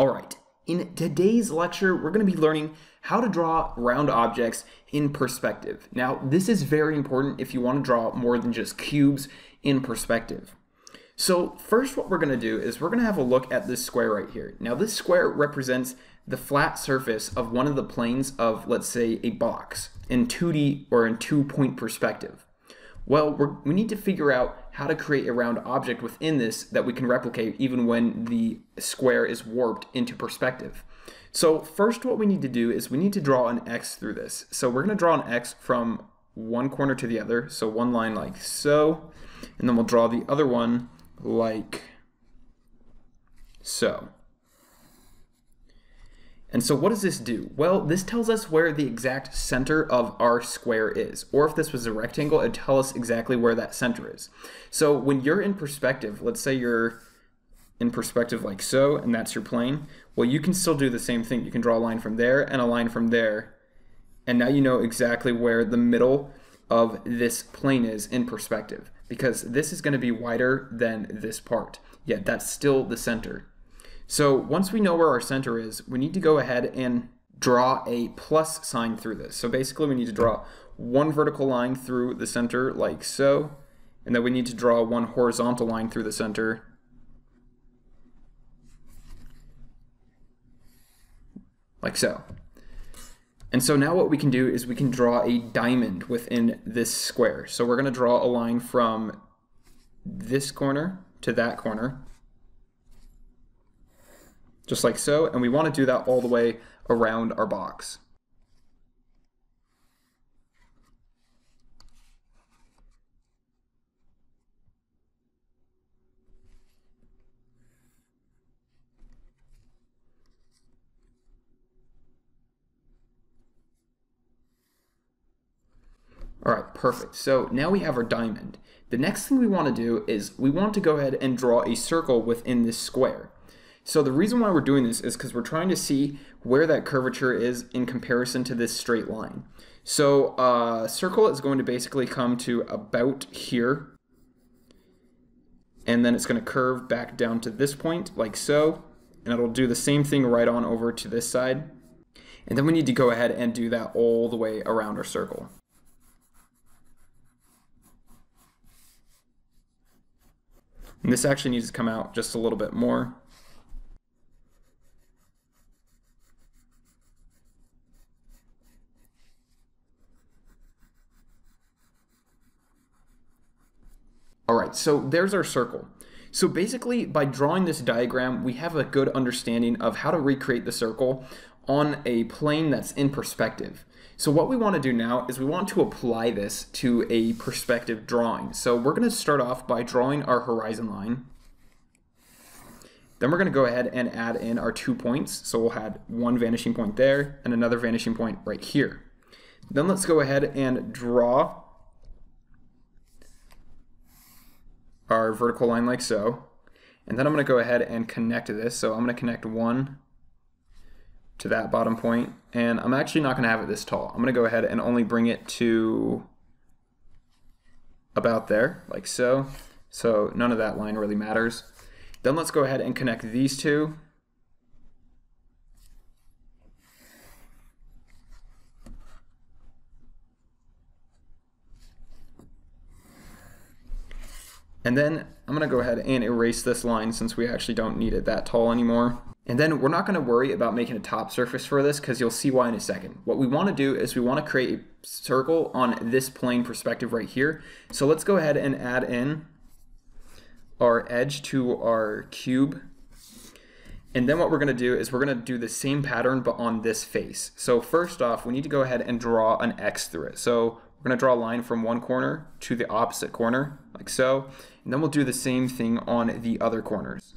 All right, in today's lecture, we're going to be learning how to draw round objects in perspective. Now, this is very important if you want to draw more than just cubes in perspective. So first what we're going to do is we're going to have a look at this square right here. Now this square represents the flat surface of one of the planes of, let's say, a box in 2D or in two-point perspective. Well, we need to figure out how to create a round object within this that we can replicate even when the square is warped into perspective. So first what we need to do is we need to draw an X through this. So we're going to draw an X from one corner to the other. So one line like so, and then we'll draw the other one like so. And so what does this do? Well, this tells us where the exact center of our square is. Or if this was a rectangle, it'd tell us exactly where that center is. So when you're in perspective, let's say you're in perspective like so, and that's your plane, well, you can still do the same thing. You can draw a line from there and a line from there. And now you know exactly where the middle of this plane is in perspective because this is going to be wider than this part. Yet that's still the center. So once we know where our center is, we need to go ahead and draw a plus sign through this. So basically we need to draw one vertical line through the center like so, and then we need to draw one horizontal line through the center like so. And so now what we can do is we can draw a diamond within this square. So we're going to draw a line from this corner to that corner just like so, and we want to do that all the way around our box. All right, perfect. So now we have our diamond. The next thing we want to do is we want to go ahead and draw a circle within this square. So the reason why we're doing this is because we're trying to see where that curvature is in comparison to this straight line. So uh, circle is going to basically come to about here. And then it's going to curve back down to this point, like so. And it'll do the same thing right on over to this side. And then we need to go ahead and do that all the way around our circle. And this actually needs to come out just a little bit more. All right, so there's our circle. So basically, by drawing this diagram, we have a good understanding of how to recreate the circle on a plane that's in perspective. So what we want to do now is we want to apply this to a perspective drawing. So we're going to start off by drawing our horizon line. Then we're going to go ahead and add in our two points. So we'll add one vanishing point there and another vanishing point right here. Then let's go ahead and draw our vertical line like so. And then I'm going to go ahead and connect this. So I'm going to connect one to that bottom point. And I'm actually not going to have it this tall. I'm going to go ahead and only bring it to about there, like so. So none of that line really matters. Then let's go ahead and connect these two. And then I'm going to go ahead and erase this line since we actually don't need it that tall anymore. And then we're not going to worry about making a top surface for this because you'll see why in a second. What we want to do is we want to create a circle on this plane perspective right here. So let's go ahead and add in our edge to our cube. And then what we're going to do is we're going to do the same pattern but on this face. So first off, we need to go ahead and draw an X through it. So we're going to draw a line from one corner to the opposite corner, like so. And then we'll do the same thing on the other corners.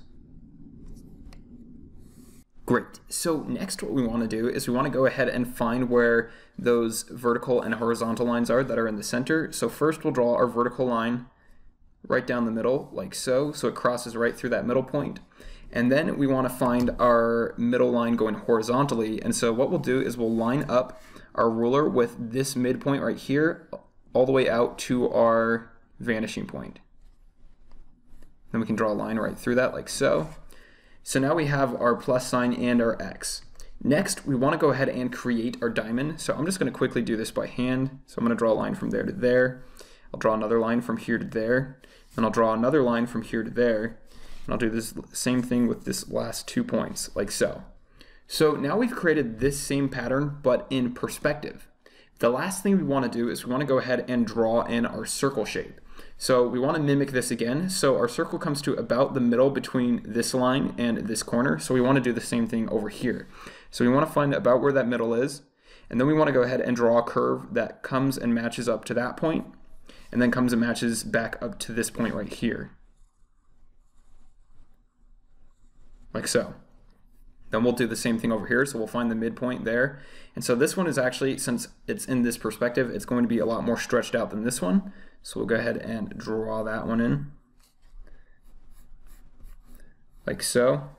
Great. So next what we want to do is we want to go ahead and find where those vertical and horizontal lines are that are in the center. So first we'll draw our vertical line right down the middle like so. So it crosses right through that middle point. And then we want to find our middle line going horizontally. And so what we'll do is we'll line up our ruler with this midpoint right here all the way out to our vanishing point. Then we can draw a line right through that like so. So now we have our plus sign and our X. Next, we want to go ahead and create our diamond. So I'm just going to quickly do this by hand. So I'm going to draw a line from there to there. I'll draw another line from here to there. And I'll draw another line from here to there. And I'll do this same thing with this last two points, like so. So now we've created this same pattern, but in perspective. The last thing we want to do is we want to go ahead and draw in our circle shape. So we want to mimic this again. So our circle comes to about the middle between this line and this corner. So we want to do the same thing over here. So we want to find about where that middle is. And then we want to go ahead and draw a curve that comes and matches up to that point, and then comes and matches back up to this point right here. Like so. Then we'll do the same thing over here. So we'll find the midpoint there. And so this one is actually, since it's in this perspective, it's going to be a lot more stretched out than this one. So we'll go ahead and draw that one in. Like so.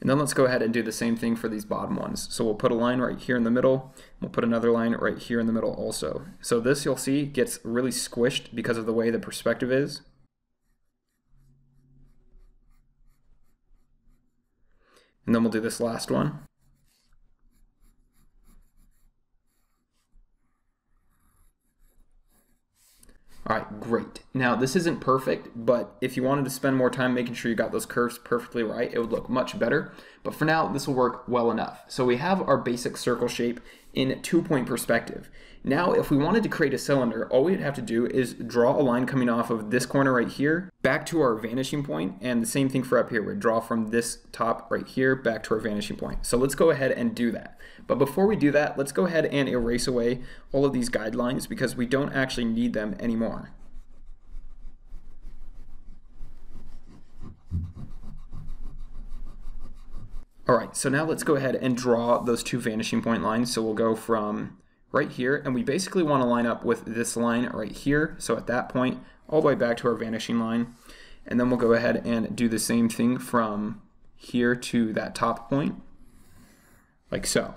And then let's go ahead and do the same thing for these bottom ones. So we'll put a line right here in the middle. We'll put another line right here in the middle also. So this you'll see gets really squished because of the way the perspective is. And then we'll do this last one. All right, great. Now this isn't perfect, but if you wanted to spend more time making sure you got those curves perfectly right, it would look much better. But for now, this will work well enough. So we have our basic circle shape in two point perspective. Now, if we wanted to create a cylinder, all we'd have to do is draw a line coming off of this corner right here back to our vanishing point, and the same thing for up here. We'd draw from this top right here back to our vanishing point. So let's go ahead and do that. But before we do that, let's go ahead and erase away all of these guidelines because we don't actually need them anymore. All right, so now let's go ahead and draw those two vanishing point lines. So we'll go from right here, and we basically want to line up with this line right here. So at that point, all the way back to our vanishing line. And then we'll go ahead and do the same thing from here to that top point, like so.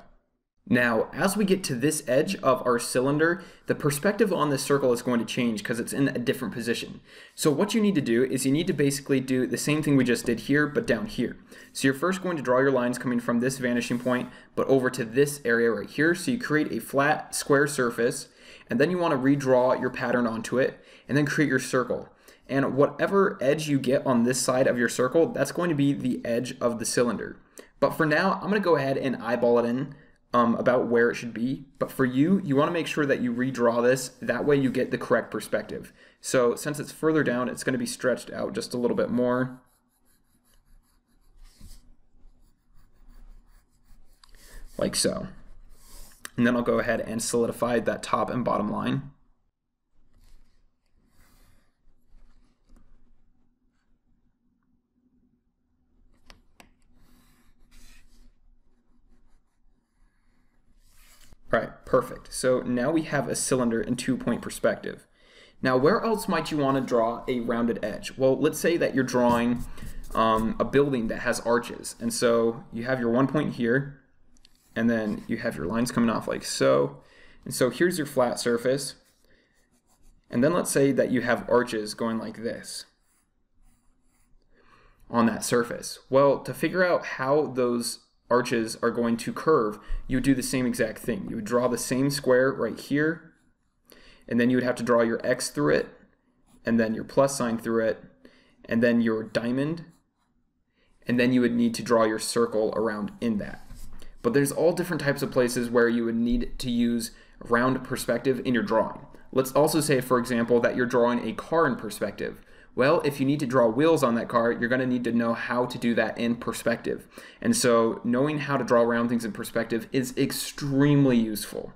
Now, as we get to this edge of our cylinder, the perspective on this circle is going to change because it's in a different position. So what you need to do is you need to basically do the same thing we just did here, but down here. So you're first going to draw your lines coming from this vanishing point, but over to this area right here. So you create a flat square surface, and then you want to redraw your pattern onto it, and then create your circle. And whatever edge you get on this side of your circle, that's going to be the edge of the cylinder. But for now, I'm going to go ahead and eyeball it in um, about where it should be. But for you, you want to make sure that you redraw this. That way you get the correct perspective. So since it's further down, it's going to be stretched out just a little bit more. Like so. And then I'll go ahead and solidify that top and bottom line. Right, perfect. So now we have a cylinder in two-point perspective. Now, where else might you want to draw a rounded edge? Well, let's say that you're drawing um, a building that has arches. And so you have your one point here, and then you have your lines coming off like so. And so here's your flat surface. And then let's say that you have arches going like this on that surface. Well, to figure out how those arches are going to curve, you would do the same exact thing. You would draw the same square right here, and then you would have to draw your X through it, and then your plus sign through it, and then your diamond, and then you would need to draw your circle around in that. But there's all different types of places where you would need to use round perspective in your drawing. Let's also say, for example, that you're drawing a car in perspective. Well, if you need to draw wheels on that car, you're going to need to know how to do that in perspective. And so knowing how to draw around things in perspective is extremely useful.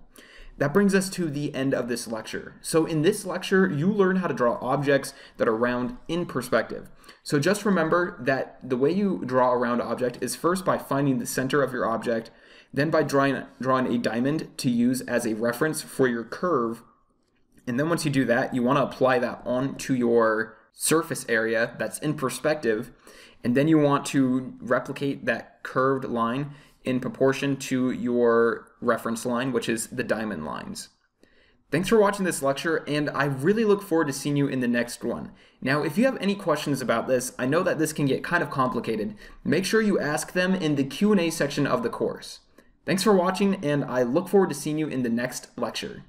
That brings us to the end of this lecture. So in this lecture, you learn how to draw objects that are round in perspective. So just remember that the way you draw a round object is first by finding the center of your object, then by drawing, drawing a diamond to use as a reference for your curve. And then once you do that, you want to apply that onto your surface area that's in perspective, and then you want to replicate that curved line in proportion to your reference line, which is the diamond lines. Thanks for watching this lecture, and I really look forward to seeing you in the next one. Now, if you have any questions about this, I know that this can get kind of complicated. Make sure you ask them in the Q&A section of the course. Thanks for watching, and I look forward to seeing you in the next lecture.